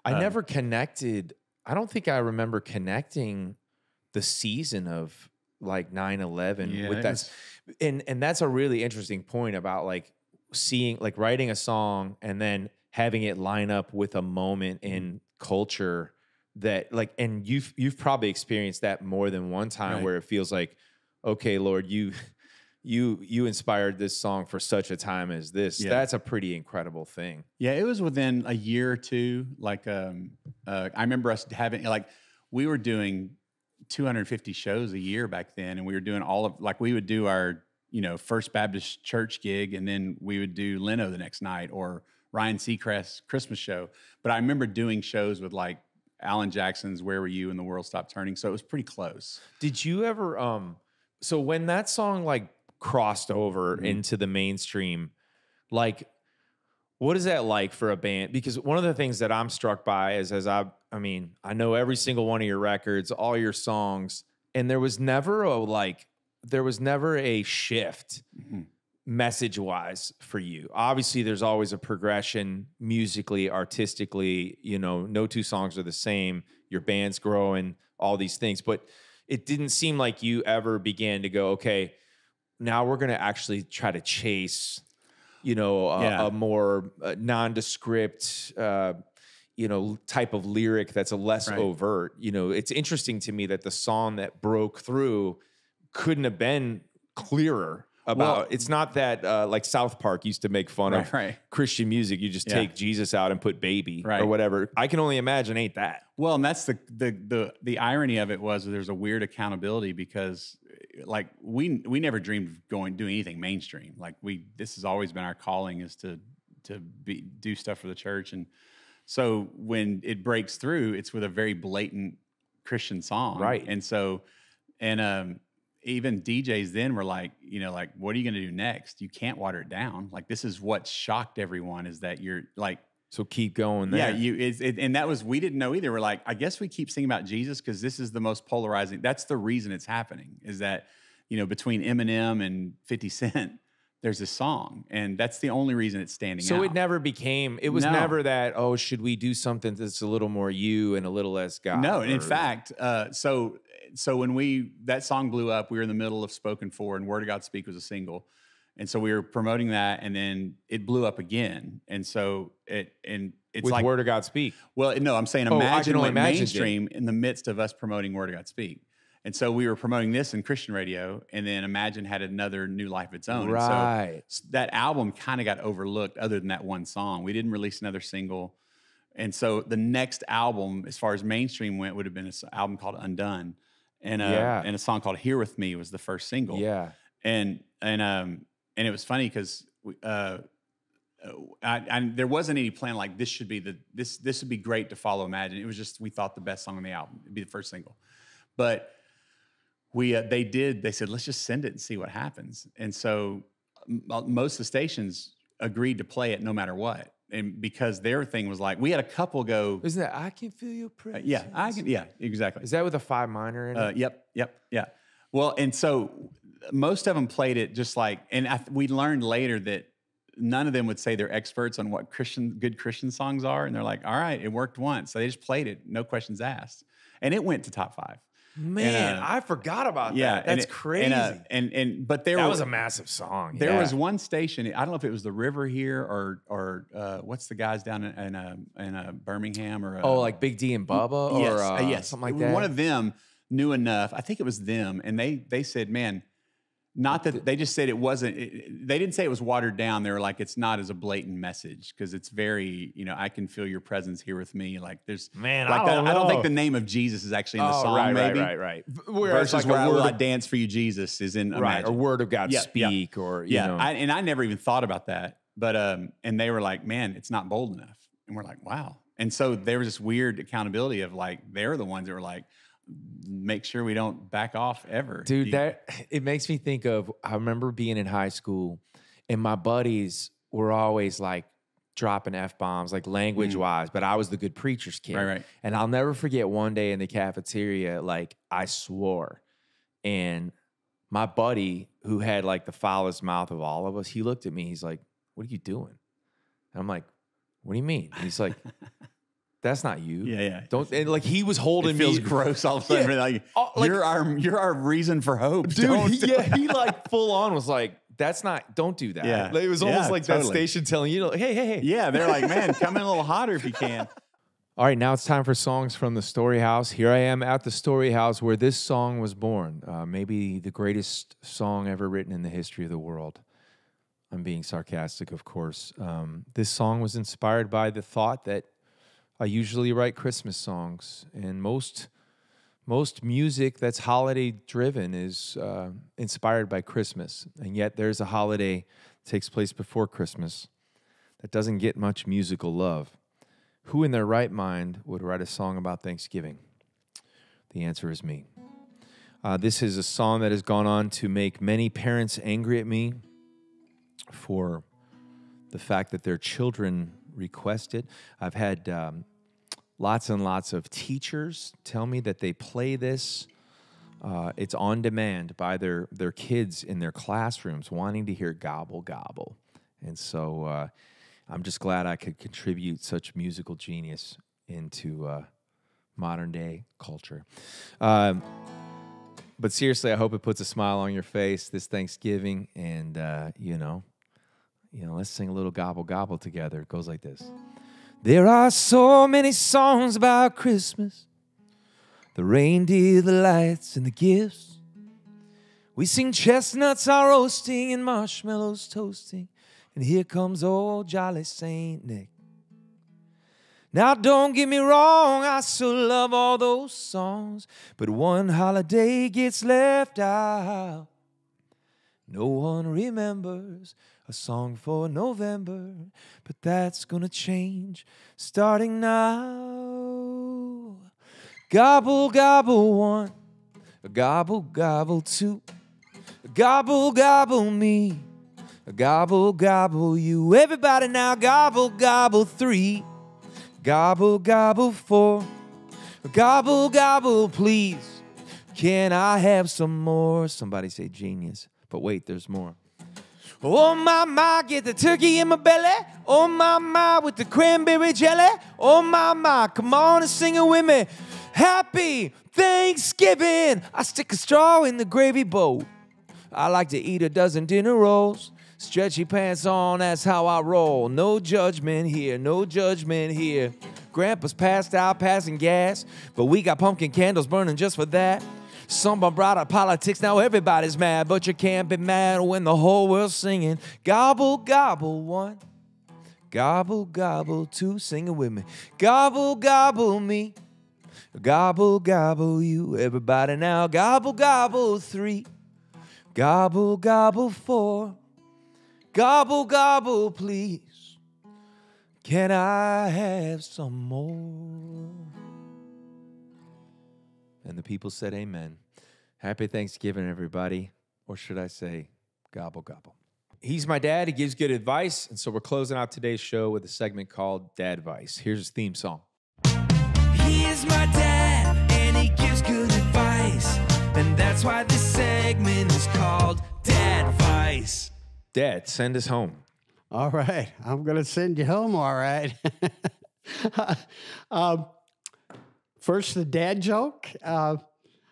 I Um, never connected. I don't think I remember connecting the season of like 9-11 Yeah, with that. was- and and that's a really interesting point about like seeing like writing a song and then having it line up with a moment Mm-hmm. in culture that like and you've you've probably experienced that more than one time Right. where it feels like okay lord you you you inspired this song for such a time as this Yeah. that's a pretty incredible thing Yeah, it was within a year or two. Like, um, uh, I remember us having like we were doing 250 shows a year back then, and we were doing all of like we would do our you know First Baptist Church gig, and then we would do Leno the next night or Ryan Seacrest's Christmas show. But I remember doing shows with like Alan Jackson's "Where Were You" and the World Stopped Turning, so it was pretty close. Did you ever um so when that song like crossed over Mhm. into the mainstream, like what is that like for a band? Because one of the things that I'm struck by is as I I mean, I know every single one of your records, all your songs, and there was never a like there was never a shift Mhm. Message wise for you. Obviously, there's always a progression musically, artistically. You know, no two songs are the same. Your band's growing, all these things. But it didn't seem like you ever began to go, okay, now we're going to actually try to chase, you know, a, Yeah. a more uh, nondescript, uh, you know, type of lyric that's a less Right. overt. You know, it's interesting to me that the song that broke through couldn't have been clearer about Well- it's not that uh, like South Park used to make fun of Right, right. Christian music. You just Yeah. take Jesus out and put baby or whatever. I can only imagine ain't that. Well, and that's the the the the irony of it was there's a weird accountability because like we we never dreamed of going doing anything mainstream. Like we this has always been our calling is to to be do stuff for the church and so when it breaks through it's with a very blatant Christian song. Right. And so and um even DJs then were like, you know, like, what are you going to do next? You can't water it down. Like, this is what shocked everyone is that you're like, So keep going there. yeah, you it, and that was we didn't know either. We're like, I guess we keep singing about Jesus because this is the most polarizing. That's the reason it's happening. Is that you know between Eminem and Fifty Cent, there's a song, and that's the only reason it's standing So out. it never became. It was No. never that. Oh, should we do something that's a little more you and a little less God? No, and in fact, uh, so so when we that song blew up, we were in the middle of Spoken For, and Word of God Speak was a single, and so we were promoting that, and then it blew up again, and so it and it's with like Word of God speak. Well, no, I'm saying Oh, imagine only mainstream in the midst of us promoting Word of God Speak. And so we were promoting this in Christian radio, and then Imagine had another new life of its own. And so Right. that album kind of got overlooked other than that one song. We didn't release another single. And so the next album, as far as mainstream went, would have been an album called Undone. And, uh, Yeah. and a song called Here With Me was the first single Yeah. and and um and it was funny because uh, uh, I, I, there wasn't any plan like this should be the this this would be great to follow Imagine. It was just we thought the best song on the album. It'd be the first single, but we uh, they did they said let's just send it and see what happens. And so most of the stations agreed to play it no matter what. And because their thing was like we had a couple go, Isn't that I can feel your uh, presence? yeah, I can, yeah, exactly. Is that with a five minor in it? Uh, yep, yep, yeah. Well, and so most of them played it just like, and I, we learned later that none of them would say they're experts on what Christian good Christian songs are, and they're like, all right, it worked once, so they just played it, no questions asked, and it went to top five. Man, uh, I forgot about Yeah, that. and That's it- crazy. And, uh, and and but there that were- was a massive song. There yeah. was one station. I don't know if it was the River here or or uh, what's the guys down in in, uh, in uh, Birmingham or uh, Oh, like Big D and Bubba, or yes, uh, uh, yes, something like that. One of them knew enough. I think it was them, and they they said, "Man, not that they just said it wasn't. It, they didn't say it was watered down. They were like, it's not as a blatant message because it's very, you know, I can feel your presence here with me. Like there's Man, I like the- don't I don't think the name of Jesus is actually in the oh, song. right, maybe right, right, right. Whereas versus like where I, word will I of, dance for you, Jesus, is in right, or word of God Yeah, yeah. speak, or you yeah, know, I, and I never even thought about that. But um, and they were like, "Man, it's not bold enough," and we're like, "Wow." And so there was this weird accountability of like they're the ones that were like, "Make sure we don't back off ever." dude You- that it makes me think of i remember being in high school and my buddies were always like dropping f-bombs like language wise but i was the good preacher's kid Mm. Right, right. and i'll never forget one day in the cafeteria like i swore and my buddy who had like the foulest mouth of all of us he looked at me he's like what are you doing and i'm like what do you mean and he's like that's not you yeah, yeah. don't and like he was holding it feels me gross all of a sudden. Yeah. Like, Oh, like- you're our you're our reason for hope, dude. Don't- he- yeah, he like full on was like, "That's not. Don't do that." Yeah. Like, it was almost Yeah, like that station telling you, like, "Hey, hey, hey." yeah. They're like, man, come in a little hotter if you can. All right, now it's time for songs from the Story House. Here I am at the Story House where this song was born. Uh, maybe the greatest song ever written in the history of the world. I'm being sarcastic, of course. Um, this song was inspired by the thought that I usually write Christmas songs, and most most music that's holiday driven is uh, inspired by Christmas, and yet there's a holiday that takes place before Christmas that doesn't get much musical love. Who in their right mind would write a song about Thanksgiving? The answer is me. Uh, this is a song that has gone on to make many parents angry at me for the fact that their children request it. I've had um, lots and lots of teachers tell me that they play this. Uh, it's on demand by their their kids in their classrooms, wanting to hear gobble gobble, and so uh, I'm just glad I could contribute such musical genius into uh, modern day culture. Um, but seriously, I hope it puts a smile on your face this Thanksgiving, and uh, you know, you know, let's sing a little gobble gobble together. It goes like this. There are so many songs about Christmas the reindeer, the lights, and the gifts. We sing chestnuts are roasting and marshmallows toasting, and here comes old jolly Saint Nick. Now, don't get me wrong, I still love all those songs, but one holiday gets left out. No one remembers a song for November, but that's gonna change starting now. Gobble, gobble one, gobble, gobble two, gobble, gobble me, gobble, gobble you. Everybody now, gobble, gobble three, gobble, gobble four, gobble, gobble please. Can I have some more? Somebody say genius, but wait, there's more. Oh my my, get the turkey in my belly. Oh my my, with the cranberry jelly. Oh my my, come on and sing it with me. Happy Thanksgiving. I stick a straw in the gravy bowl. I like to eat a dozen dinner rolls. Stretchy pants on, that's how I roll. No judgment here, no judgment here. Grandpa's passed out, passing gas, but we got pumpkin candles burning just for that. Someone brought up politics, now everybody's mad, but you can't be mad when the whole world's singing. Gobble, gobble, one. Gobble, gobble, two. Sing it with me. Gobble, gobble, me. Gobble, gobble, you. Everybody now. Gobble, gobble, three. Gobble, gobble, four. Gobble, gobble, please. Can I have some more? And the people said, Amen. Happy Thanksgiving, everybody. Or should I say, gobble, gobble. He's my dad. He gives good advice. And so we're closing out today's show with a segment called Dad Advice. Here's his theme song. He is my dad, and he gives good advice. And that's why this segment is called Dad Advice. Dad, send us home. All right, I'm going to send you home. All right. um, first, the dad joke. Uh,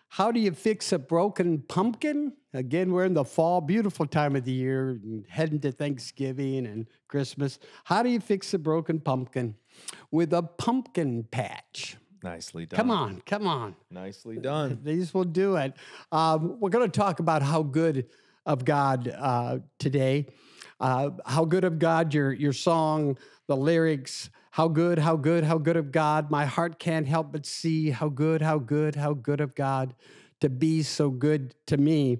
how do you fix a broken pumpkin? Again, we're in the fall, beautiful time of the year, and heading to Thanksgiving and Christmas. How do you fix a broken pumpkin? With a pumpkin patch. Nicely done. Come on, come on. Nicely done. These will do it. Um, we're going to talk about how good of God uh, today. Uh, how good of God, your, your song, the lyrics, how good, how good, how good of God. My heart can't help but see how good, how good, how good of God to be so good to me.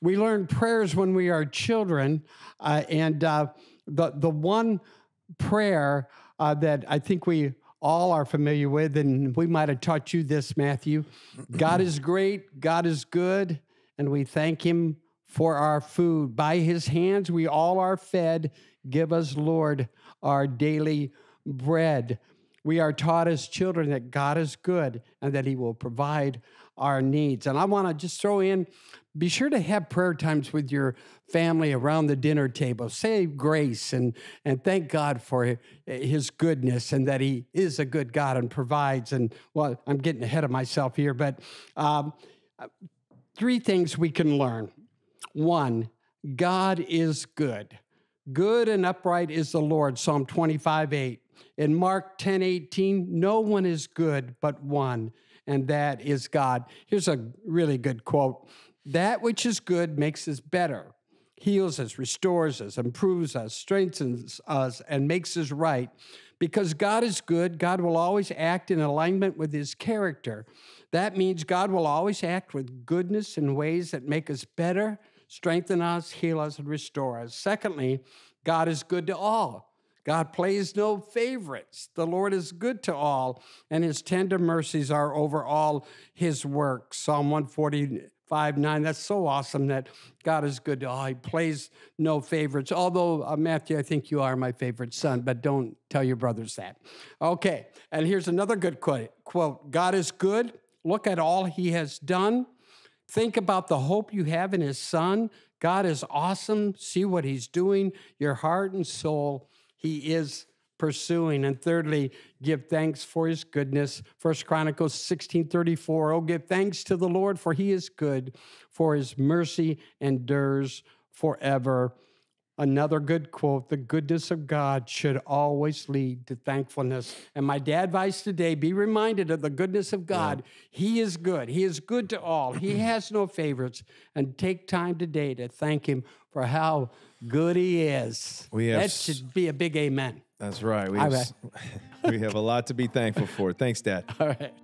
We learn prayers when we are children, uh, and uh, the, the one prayer uh, that I think we all are familiar with, and we might have taught you this, Matthew. God is great, God is good, and we thank Him for our food. By His hands we all are fed. Give us, Lord, our daily bread. We are taught as children that God is good and that He will provide our needs. And I want to just throw in be sure to have prayer times with your family around the dinner table. Say grace and, and thank God for his goodness and that he is a good God and provides. And well, I'm getting ahead of myself here, but um, three things we can learn. One, God is good. Good and upright is the Lord, Psalm 25, 8. In Mark 10, 18, no one is good but one, and that is God. Here's a really good quote That which is good makes us better, heals us, restores us, improves us, strengthens us, and makes us right. Because God is good, God will always act in alignment with his character. That means God will always act with goodness in ways that make us better, strengthen us, heal us, and restore us. Secondly, God is good to all. God plays no favorites. The Lord is good to all, and his tender mercies are over all his works. Psalm 145 9. That's so awesome that God is good to all. He plays no favorites. Although, uh, Matthew, I think you are my favorite son, but don't tell your brothers that. Okay, and here's another good quote, quote God is good. Look at all he has done. Think about the hope you have in his son. God is awesome. See what he's doing. Your heart and soul he is pursuing. And thirdly, give thanks for his goodness. First Chronicles 16 34. Oh, give thanks to the Lord, for he is good, for his mercy endures forever. Another good quote the goodness of God should always lead to thankfulness. And my dad advice today be reminded of the goodness of God. He is good, He is good to all, He has no favorites. And take time today to thank Him for how good He is. We have that should be a big amen. That's right. We have, we have a lot to be thankful for. Thanks, Dad. All right.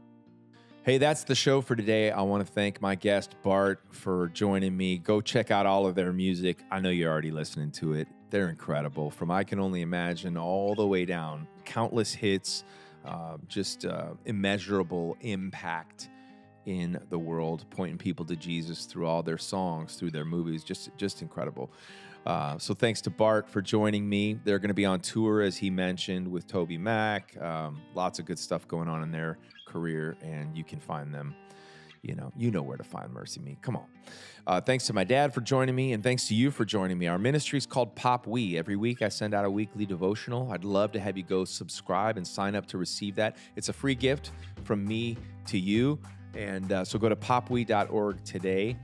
Hey, that's the show for today. I want to thank my guest, Bart, for joining me. Go check out all of their music. I know you're already listening to it. They're incredible. From I Can Only Imagine all the way down, countless hits, uh, just uh, immeasurable impact in the world, pointing people to Jesus through all their songs, through their movies. Just, just incredible. Uh, so thanks to Bart for joining me. They're going to be on tour, as he mentioned, with TobyMac. Um, lots of good stuff going on in their career, and you can find them. You know, you know where to find MercyMe. Come on. Uh, thanks to my dad for joining me, and thanks to you for joining me. Our ministry is called Pop We. Every week I send out a weekly devotional. I'd love to have you go subscribe and sign up to receive that. It's a free gift from me to you. And uh, so go to popwe.org today.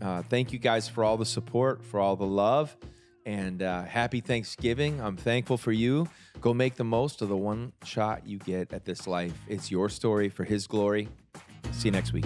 Uh, thank you guys for all the support, for all the love, and uh, happy Thanksgiving. I'm thankful for you. Go make the most of the one shot you get at this life. It's your story for His glory. See you next week.